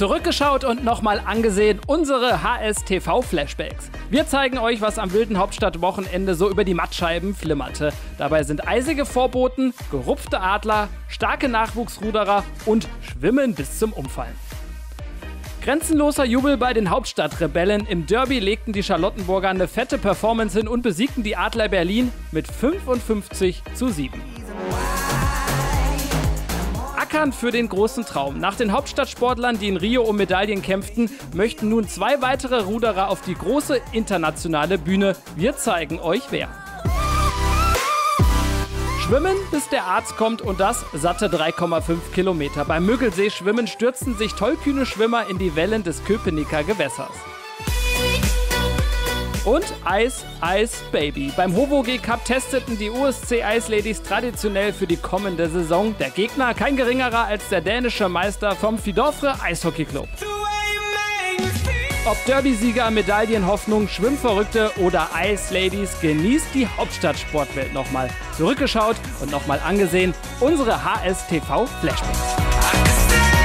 Zurückgeschaut und nochmal angesehen unsere HSTV-Flashbacks. Wir zeigen euch, was am wilden Hauptstadtwochenende so über die Mattscheiben flimmerte. Dabei sind eisige Vorboten, gerupfte Adler, starke Nachwuchsruderer und Schwimmen bis zum Umfallen. Grenzenloser Jubel bei den Hauptstadtrebellen. Im Derby legten die Charlottenburger eine fette Performance hin und besiegten die Adler Berlin mit 55 zu 7. Ackern für den großen Traum. Nach den Hauptstadtsportlern, die in Rio um Medaillen kämpften, möchten nun zwei weitere Ruderer auf die große internationale Bühne. Wir zeigen euch wer. Schwimmen, bis der Arzt kommt und das satte 3,5 Kilometer. Beim Müggelsee schwimmen stürzten sich tollkühne Schwimmer in die Wellen des Köpenicker Gewässers. Und Eis, Eis, Baby. Beim Hobo G Cup testeten die USC Ice Ladies traditionell für die kommende Saison. Der Gegner kein geringerer als der dänische Meister vom Fidofre Eishockey Club. Ob Derby-Sieger, Medaillenhoffnung, Schwimmverrückte oder Ice Ladies, genießt die Hauptstadtsportwelt nochmal. Zurückgeschaut und nochmal angesehen unsere HSTV Flashbacks.